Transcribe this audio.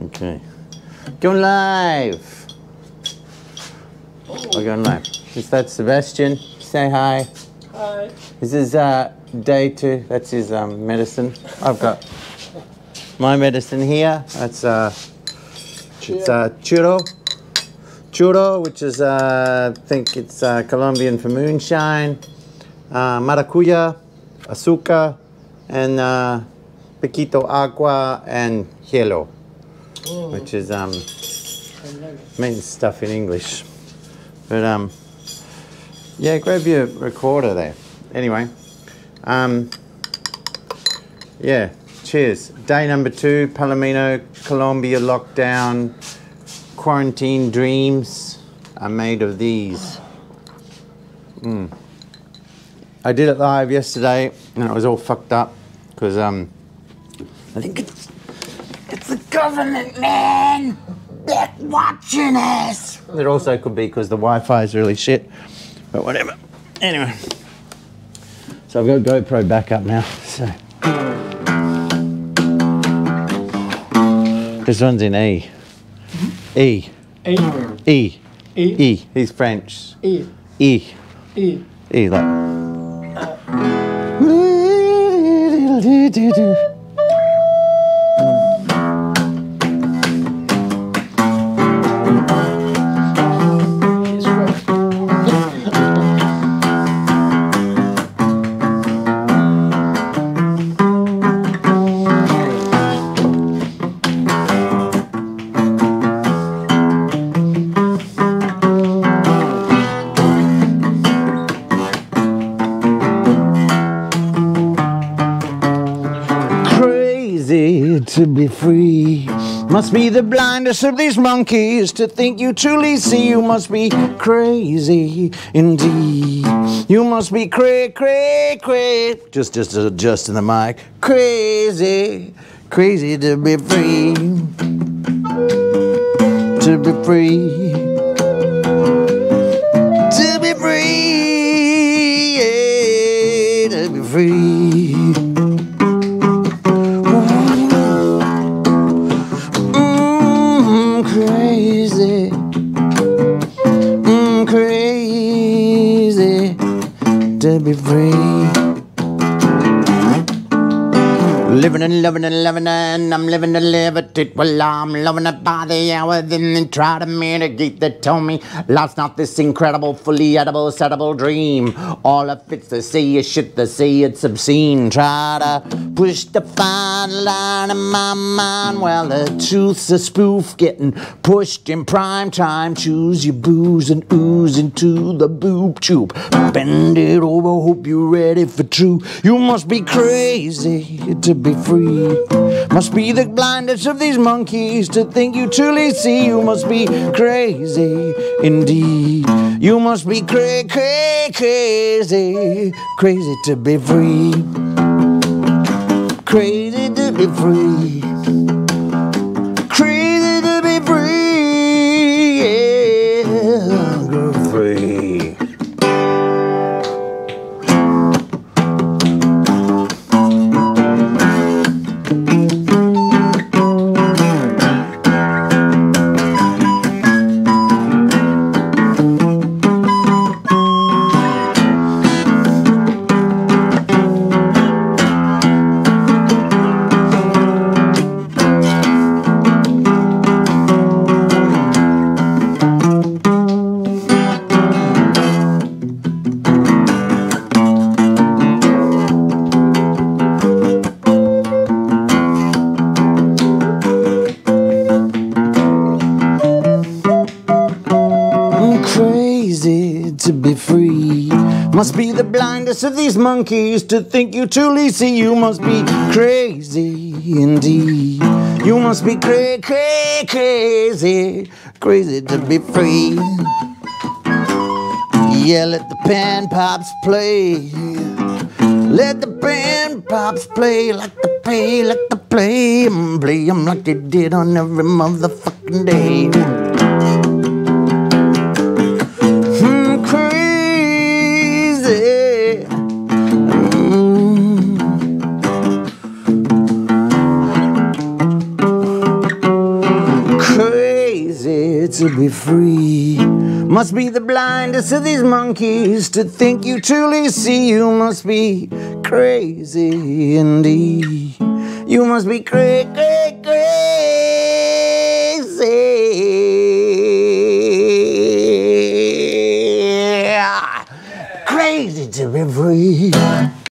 Okay. Going live. We're going live. Is that Sebastian? Say hi. Hi. This is uh, day two. That's his um, medicine. I've got my medicine here. That's uh, it's uh, churro. Churro, which is uh, I think it's uh, Colombian for moonshine. Uh, maracuya, azúcar, and piquito agua and hielo, which is um, means stuff in English. But um, yeah, grab your recorder there. Anyway, um, yeah, cheers. Day number two, Palomino, Colombia lockdown, quarantine dreams are made of these. Mm. I did it live yesterday and it was all fucked up because um, I think it's it's the government, man. They're watching us. It also could be because the Wi-Fi is really shit, but whatever. Anyway, so I've got GoPro back up now. So this one's in E. Mm-hmm. E. A. E. E. E. He's French. E. E. E. E like. Uh. It's to be free. Must be the blindest of these monkeys to think you truly see. You must be crazy indeed. You must be cray, cray, cray. Just, just adjusting the mic. Crazy, crazy to be free. To be free. To be free. Yeah, to be free. Crazy. Mm, crazy to be free. Living and loving and loving and I'm living to live it. Well, I'm loving it by the hour. Then they try to mitigate. They tell me life's not this incredible, fully edible, settable dream. All of it's to see is shit, to see it's obscene. Try to push the fine line in my mind. Well, the truth's a spoof getting pushed in prime time. Choose your booze and ooze into the boob tube. Bend it over, hope you're ready for true. You must be crazy to be free. Must be the blindest of these monkeys to think you truly see. You must be crazy indeed. You must be cra- cra- crazy, crazy to be free. Crazy to be free. Must be the blindest of these monkeys to think you truly see. You must be crazy indeed. You must be cra- cra- crazy, crazy to be free. Yeah, let the pan pops play. Let the band pops play like the play, like the play, and play 'em like they did on every motherfucking day. To be free. Must be the blindest of these monkeys to think you truly see. You must be crazy indeed. You must be cra- cra- crazy. Crazy